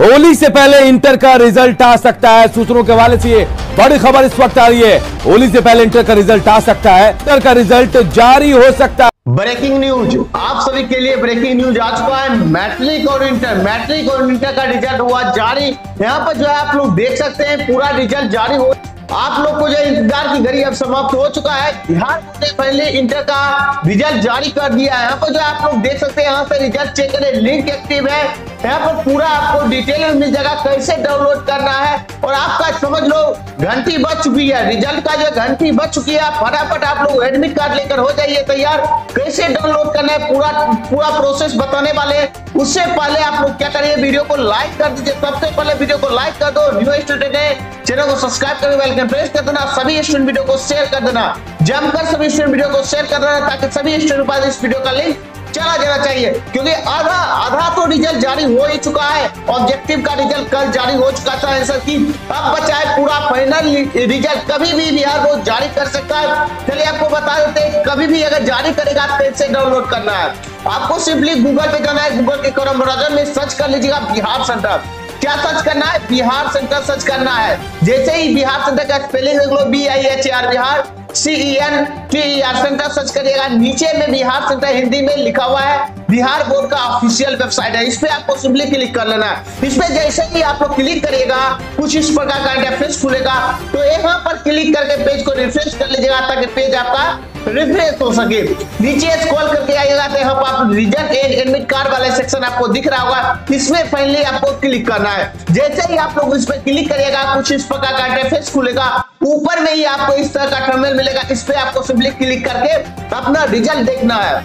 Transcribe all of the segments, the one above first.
होली से पहले इंटर का रिज़ल्ट आ सकता है, सूत्रों के हवाले से ये बड़ी खबर इस वक्त आ रही है। होली से पहले इंटर का रिज़ल्ट आ सकता है, इंटर का रिज़ल्ट जारी हो सकता है। ब्रेकिंग न्यूज़, आप सभी के लिए ब्रेकिंग न्यूज़ आ चुका है। मैट्रिक और इंटर, मैट्रिक और इंटर का रिज़ल्ट हुआ जारी। यहाँ पर जो है, आप लोग देख सकते हैं, पूरा रिज़ल्ट जारी हो आप लोग को जो इंतज़ार की घड़ी अब समाप्त हो चुका है। बिहार ने पहले इंटर का रिज़ल्ट जारी कर दिया है। यहाँ पर जो आप लोग देख सकते हैं, यहाँ से रिज़ल्ट चेक करें, लिंक एक्टिव है। यहाँ पर पूरा आपको डिटेल में मिल जाएगा कैसे डाउनलोड करना है। और आपका समझ लो, घंटी बच चुकी है। रिज़ल्ट का जो घंटी बच चुकी है फटाफट आप लोग एडमिट कार्ड लेकर हो जाइए तैयार। कैसे डाउनलोड करना है, पूरा पूरा प्रोसेस बताने वाले उससे पहले आप लोग क्या करिए वीडियो को लाइक कर दीजिए। सबसे पहले वीडियो को लाइक कर दो। न्यू स्टूडेंट है चैनल को सब्सक्राइब करके वेलकम प्रेस कर देना। सभी स्टूडेंट वीडियो को शेयर कर देना। जमकर सभी स्टूडेंट वीडियो को शेयर कर देना, ताकि सभी स्टूडेंट पास इस वीडियो का लिंक चला जाना चाहिए, क्योंकि आधा आधा तो रिज़ल्ट जारी हो ही चुका है ऑब्जेक्टिव का रिज़ल्ट कल जारी हो चुका था आंसर की। अब बचाए पूरा फाइनल रिज़ल्ट कभी भी बिहार बोर्ड जारी कर सकता है। चलिए आपको बता देते हैं, कभी भी अगर जारी करेगा तो कैसे डाउनलोड करना है। आपको सिंपली गूगल पे जाना है गूगल के क्रम ब्राउज़र में सर्च कर लीजिएगा, बिहार सेंटर क्या सर्च करना है? बिहार सेंटर सर्च करना है। जैसे ही बिहार सेंटर का spelling B I H R Bihar C N T R centre search करिएगा। नीचे में बिहार सेंटर हिंदी में लिखा हुआ है। बिहार बोर्ड का ऑफिशियल वेबसाइट है। इस पे आपको सिंपली क्लिक कर लेना है। इस पे जैसे ही आप लोग क्लिक करिएगा, कुछ इस प्रकार का इंटरफेस खुलेगा। तो यहाँ पर क्लिक करके पेज को रिफ्रेश कर लीजिएगा ताकि पेज आपका रिफ्रेश हो सके। नीचे स्क्रॉल करके आइएगा तो आप रिज़ल्ट एंड एडमिट कार्ड वाले सेक्शन आपको दिख रहा होगा। इसमें पहले आपको क्लिक करना है। जैसे ही आप लोग इस पर क्लिक करिएगा, कुछ इस प्रकार का इंटरफेस खुलेगा। ऊपर में ही आपको इस तरह का टर्मिनल मिलेगा। इस पर आपको सिंपली क्लिक करके अपना रिज़ल्ट देखना है।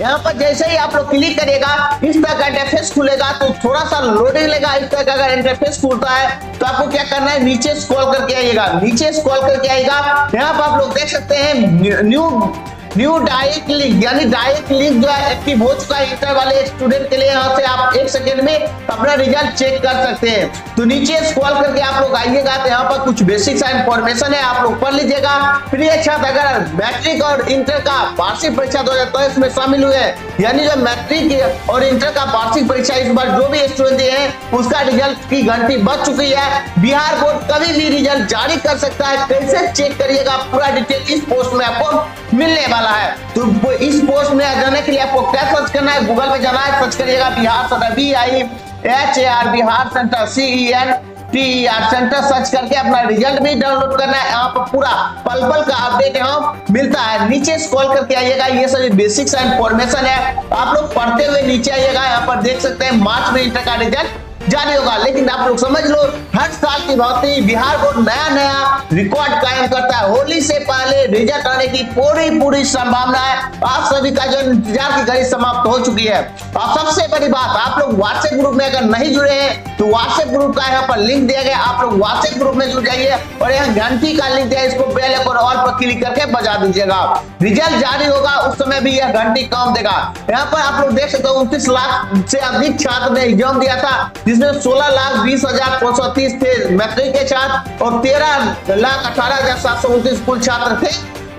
यहाँ पर जैसे ही आप लोग क्लिक करेगा इस तरह का इंटरफेस खुलेगा तो थोड़ा सा लोडिंग लेगा, इस तरह का अगर इंटरफेस खुलता है तो आपको क्या करना है? नीचे स्क्रॉल करके आइएगा। नीचे स्क्रॉल करके आएगा यहाँ पर आप लोग देख सकते हैं न्यू न्यू डायरेक्ट लिंक यानी डायरेक्ट लिंक जो है एक्टिव हो चुका है इंटर वाले स्टूडेंट के लिए। यहाँ से आप एक सेकेंड में अपना रिज़ल्ट चेक कर सकते हैं। तो नीचे स्क्रॉल करके आप लोग आइएगा तो यहाँ पर कुछ बेसिक सा इंफॉर्मेशन है, आप लोग पढ़ लीजिएगा। प्रिय छात्र अगर मैट्रिक और इंटर का वार्षिक परीक्षा दो हज़ार तेईस में शामिल हुए यानी जो मैट्रिक और इंटर का वार्षिक परीक्षा इस बार जो भी स्टूडेंट दिए हैं, उसका रिज़ल्ट की घंटी बच चुकी है। बिहार बोर्ड कभी भी रिज़ल्ट जारी कर सकता है कैसे चेक करिएगा, पूरा डिटेल इस पोस्ट में आपको मिलने वाला है। तो इस पोस्ट में जाने के लिए आपको क्या सर्च करना है? गूगल पे जाना है सर्च करिएगा, Bihar centre B I H A R Bihar centre C E N T R centre search करके अपना रिज़ल्ट भी डाउनलोड करना है। यहाँ पर पूरा पल पल का अपडेट यहाँ मिलता है। नीचे स्क्रॉल करके आइएगा, ये सभी बेसिक सा इंफॉर्मेशन है। आप लोग पढ़ते हुए नीचे आइएगा, यहाँ पर देख सकते हैं मार्च में इंटर का रिज़ल्ट जारी होगा। लेकिन आप लोग समझ लो, हर साल की भांति बिहार बोर्ड नया नया रिकॉर्ड कायम करता है। होली से पहले रिज़ल्ट आने की पूरी पूरी संभावना है। आप सभी का जो इंतज़ार की घड़ी समाप्त हो चुकी है। और सबसे बड़ी बात, आप लोग व्हाट्सएप ग्रुप में अगर नहीं जुड़े हैं तो व्हाट्सएप ग्रुप का यहाँ पर लिंक दिया गया। आप लोग व्हाट्सएप ग्रुप में जुड़ जाइए और यहाँ घंटी का लिंक दिया इसको बेल और ऑल पर क्लिक करके बजा दीजिएगा। रिज़ल्ट जारी होगा। उस समय भी यह घंटी काम देगा। यहाँ पर आप लोग देख सकते हो, उनतीस लाख से अधिक छात्र ने एग्ज़ाम दिया था, जिसमें 16 लाख बीस हज़ार पाँच सौ तीस थे मैट्रिक के छात्र और तेरह लाख अठारह हज़ार सात सौ उनतीस कुल छात्र थे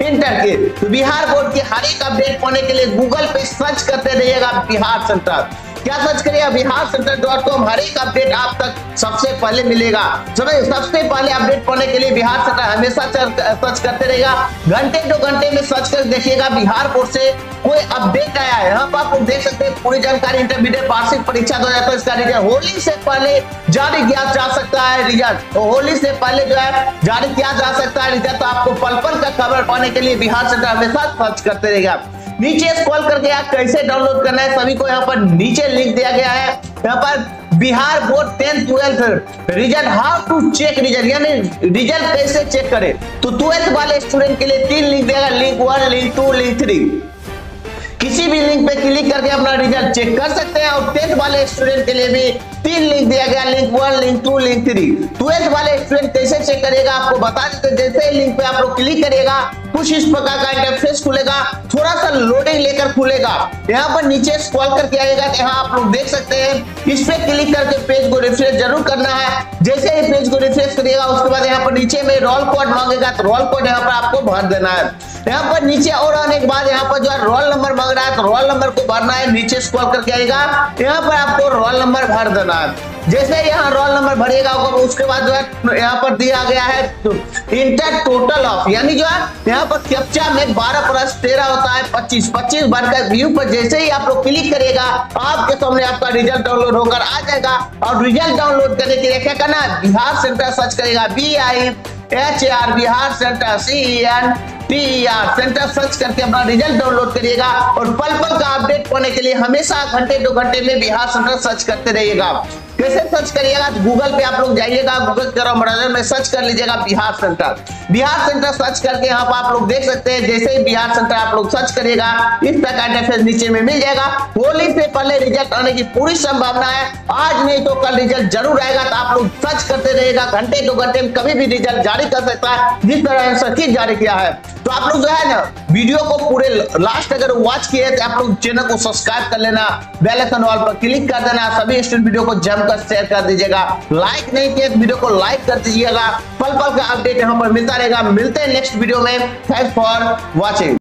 इंटर के। तो बिहार बोर्ड की हर एक अपडेट पाने के लिए गूगल पे सर्च करते रहिएगा बिहार सेंटर क्या सर्च करिए बिहार सेंटर डॉट कॉम हर एक अपडेट आप तक सबसे पहले मिलेगा। समझ सबसे पहले अपडेट पाने के लिए बिहार सेंटर हमेशा सर्च करते रहेगा। घंटे दो घंटे में सर्च कर देखिएगा, बिहार बोर्ड से कोई अपडेट आया है। यहाँ पर आप देख सकते हैं, पूरी जानकारी इंटरमीडिएट वार्षिक परीक्षा दो हज़ार इसका रिज़ल्ट। होली से पहले जारी किया जा सकता है रिज़ल्ट। तो होली से पहले जो है, जारी किया जा सकता है रिज़ल्ट। तो आपको पल पल का खबर पाने के लिए बिहार सेंटर हमेशा सर्च करते रहेगा। नीचे स्क्रॉल करके आप कैसे डाउनलोड करना है, सभी को यहाँ पर नीचे लिंक दिया गया है। यहाँ पर Bihar board tenth twelfth result how to check result यानी रिज़ल्ट कैसे चेक करें? तो ट्वेल्थ वाले स्टूडेंट के लिए तीन लिंक दिया गया link one link two link three किसी भी लिंक पे क्लिक करके अपना रिज़ल्ट चेक कर सकते हैं और टेंथ वाले स्टूडेंट के लिए भी तीन लिंक दिया गया link one link two link three twelfth वाले स्टूडेंट कैसे चेक करेगा, आपको बता देते जैसे लिंक पे आप लोग क्लिक करिएगा कुछ इस प्रकार का इंटरफेस खुलेगा थोड़ा सा लोडिंग लेकर खुलेगा। यहाँ पर नीचे स्क्रॉल करके आएगा यहाँ आप लोग देख सकते हैं। इस पे क्लिक करके पेज को रिफ्रेश ज़रूर करना है। जैसे ही पेज को रिफ्रेश करिएगा, उसके बाद यहाँ पर नीचे में रोल कोड मांगेगा तो रोल कोड यहाँ पर आपको भर देना है। यहाँ पर नीचे और आने के बाद यहाँ पर जो है रोल नंबर मांग रहा है तो रोल नंबर को भरना है, नीचे स्क्रॉल करके आएगा। यहाँ पर आपको रोल नंबर भर देना है। जैसे यहाँ रोल नंबर भरिएगा उसके बाद जो है, यहाँ पर दिया गया है इंटर टोटल ऑफ़ यानी जो है, यहाँ पर कैप्चा में बारह प्लस तेरह होता है, पच्चीस। पच्चीस भरकर व्यू पर जैसे ही आप लोग क्लिक करेगा आपके सामने आपका रिज़ल्ट डाउनलोड होकर आ जाएगा। और रिज़ल्ट डाउनलोड करने के लिए क्या करना बिहार सेंटर सर्च करेगा B I H R Bihar centre C N centre search करके अपना रिज़ल्ट डाउनलोड करिएगा और पल पल का अपडेट पाने के लिए हमेशा घंटे दो घंटे में बिहार सेंटर सर्च करते रहिएगा। कैसे सर्च करिएगा? गूगल पे आप लोग जाइएगा गूगल ब्राउज़र में सर्च कर लीजिएगा Bihar centre Bihar centre search करके यहाँ पर आप लोग देख सकते हैं, जैसे ही बिहार सेंटर आप लोग सर्च करिएगा, इस तरह का इंटरफेस नीचे में मिल जाएगा। होली से पहले रिज़ल्ट आने की पूरी संभावना है। आज नहीं तो कल रिज़ल्ट ज़रूर आएगा तो आप लोग सर्च करते रहिएगा। घंटे दो घंटे में कभी भी रिज़ल्ट जारी कर सकता है, जिस तरह सर्किट जारी किया है। तो आप लोग जो है ना वीडियो को पूरे लास्ट अगर वॉच किए तो आप लोग चैनल को सब्सक्राइब कर लेना बेल आइकन वाल पर क्लिक कर देना, सभी स्टूडेंट वीडियो को जमकर शेयर कर दीजिएगा। लाइक नहीं किए तो वीडियो को लाइक कर दीजिएगा। पल पल का अपडेट यहाँ पर मिलता रहेगा। मिलते हैं नेक्स्ट वीडियो में। Thanks for watching